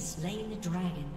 Slain the dragon.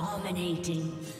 Dominating.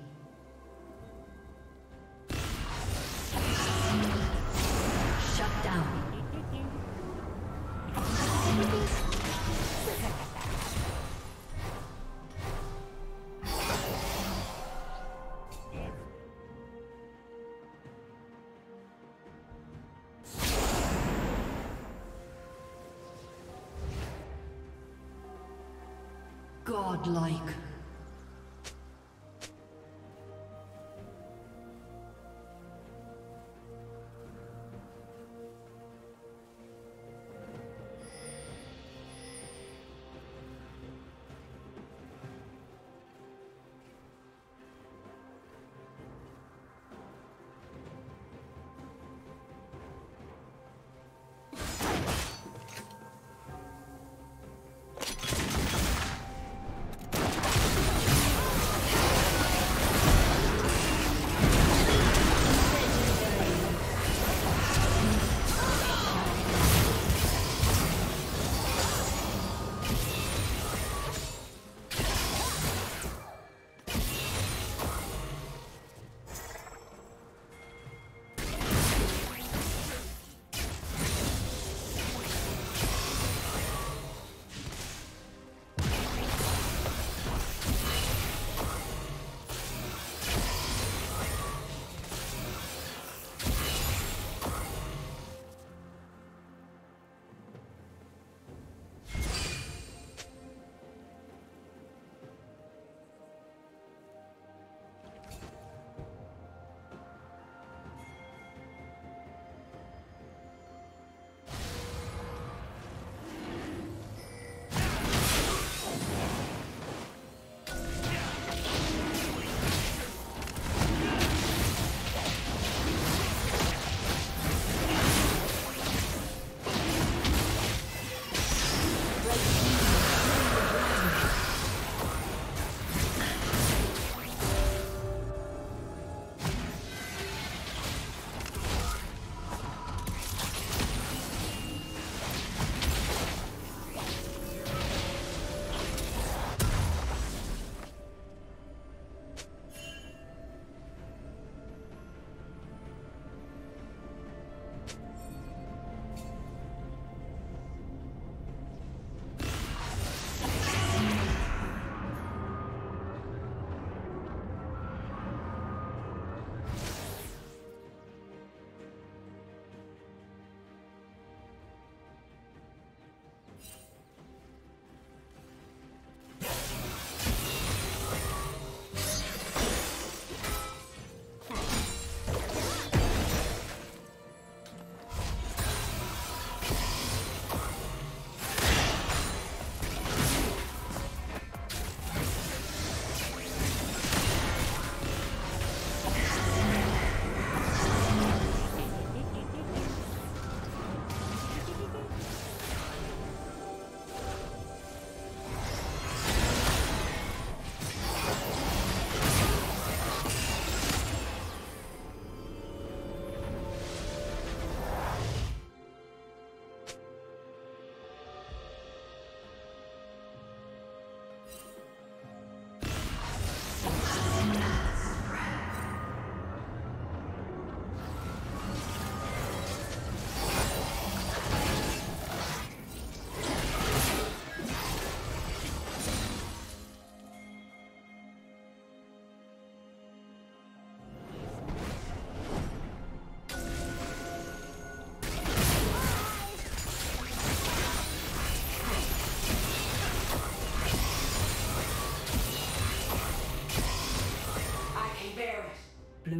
Godlike.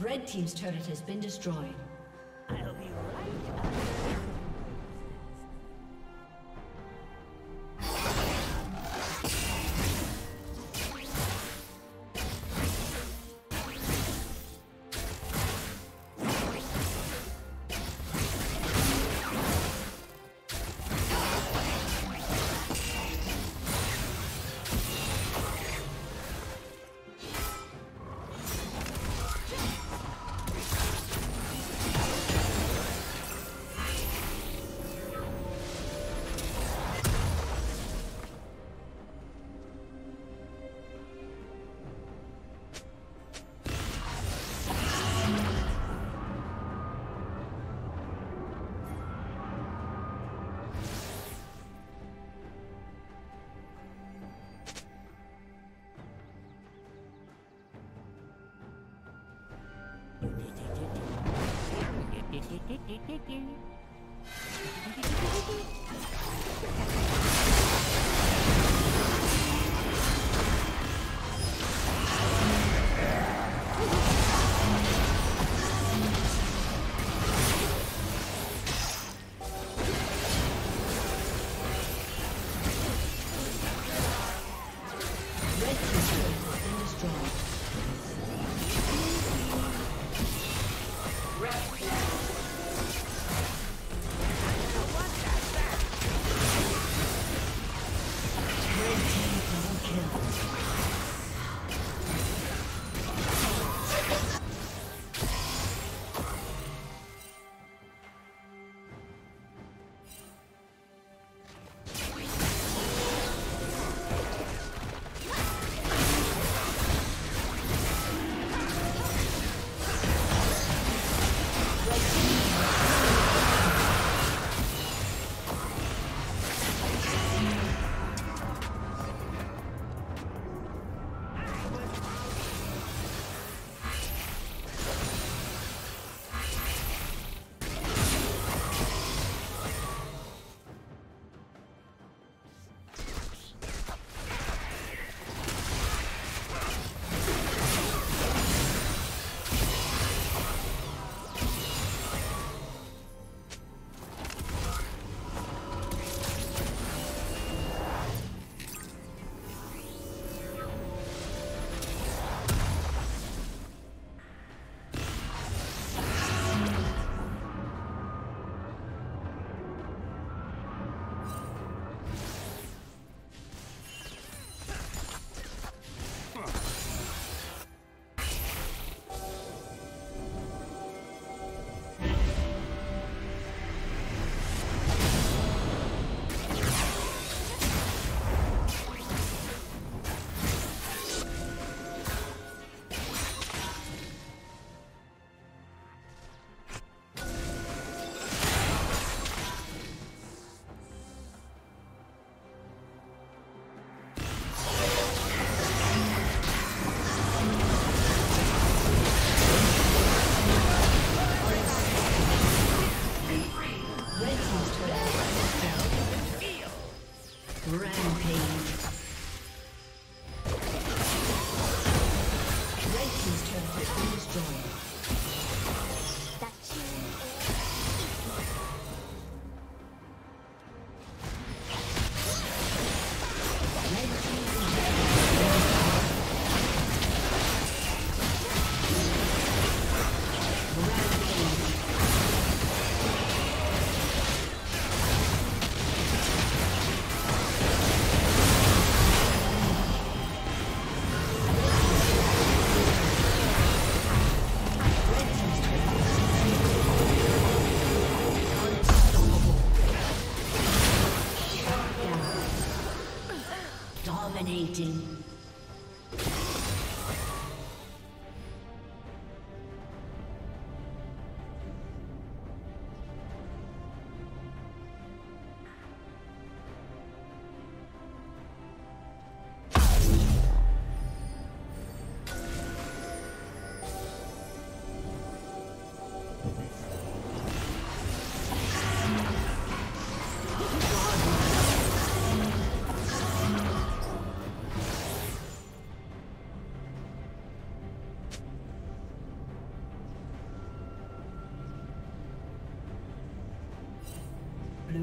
Red team's turret has been destroyed. I'll been destroyed. dominating.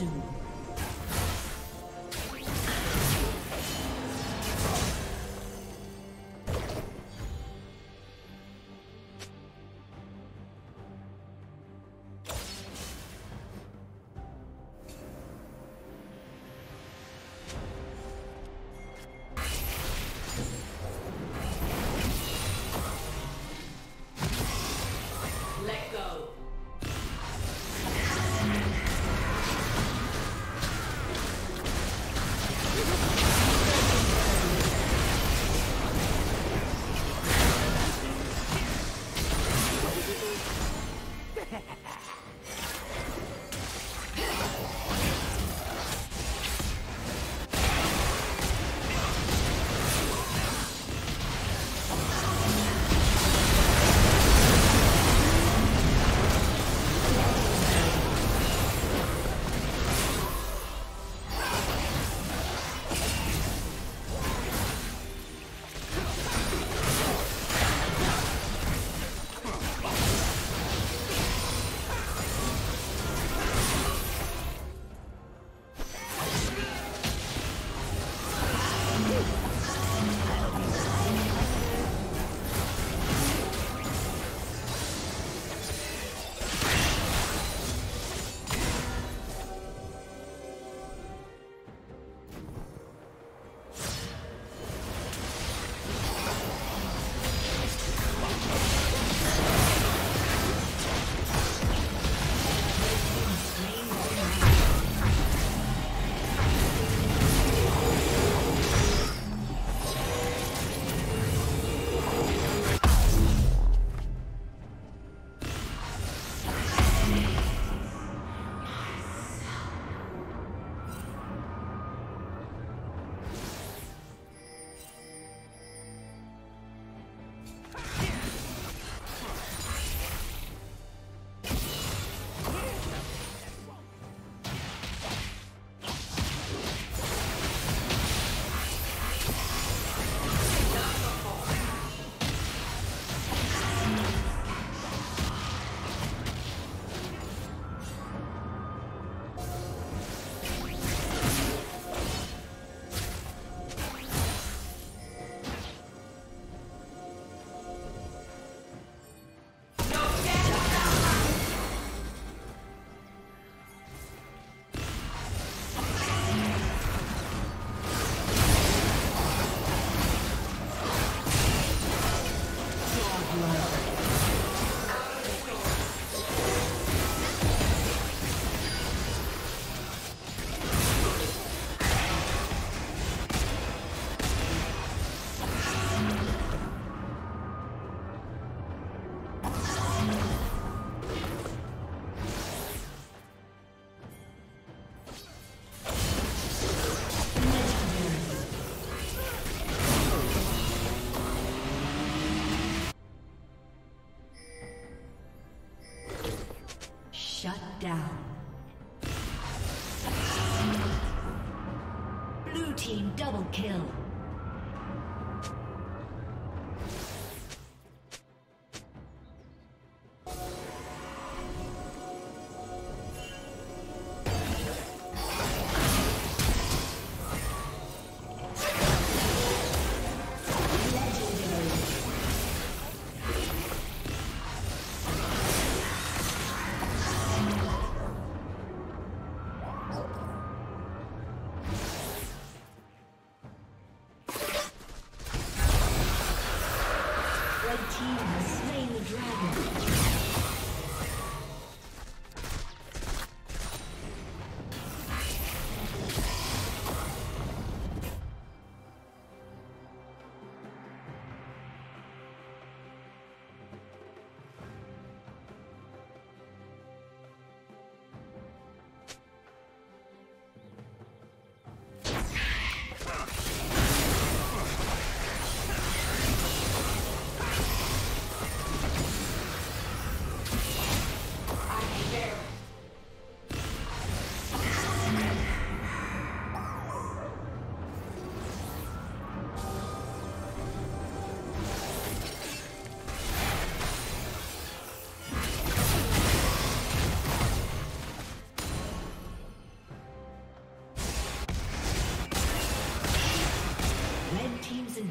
soon.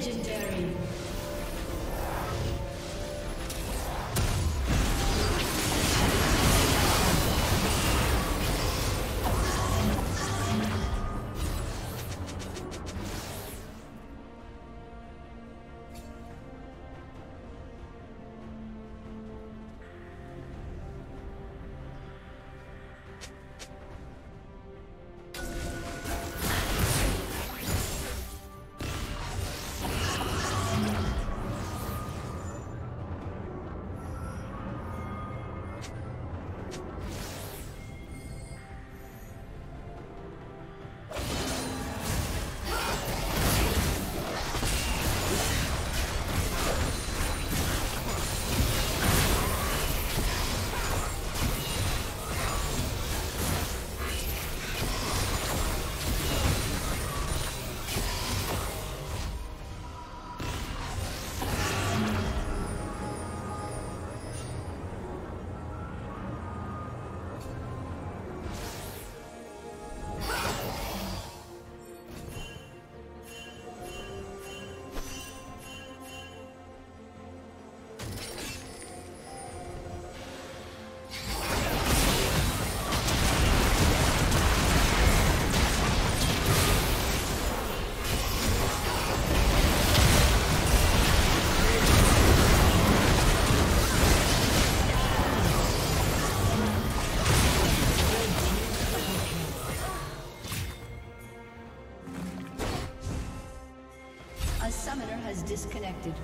Disconnected. Disconnected.